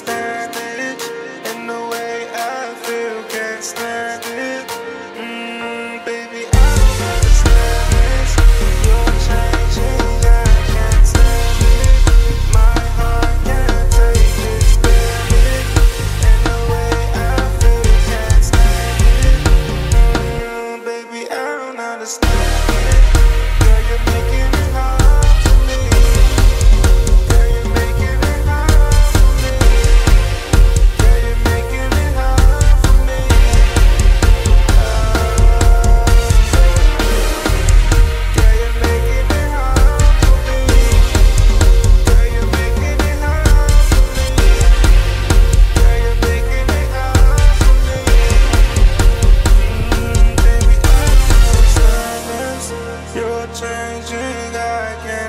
take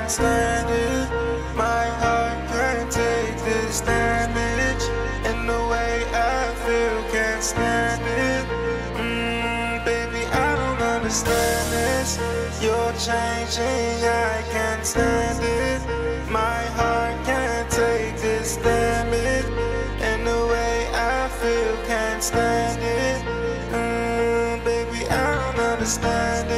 can't stand it. My heart can't take this damage. And the way I feel, can't stand it. Mm, baby, I don't understand this. You're changing, I can't stand it. My heart can't take this damage. And the way I feel, can't stand it. Mm, baby, I don't understand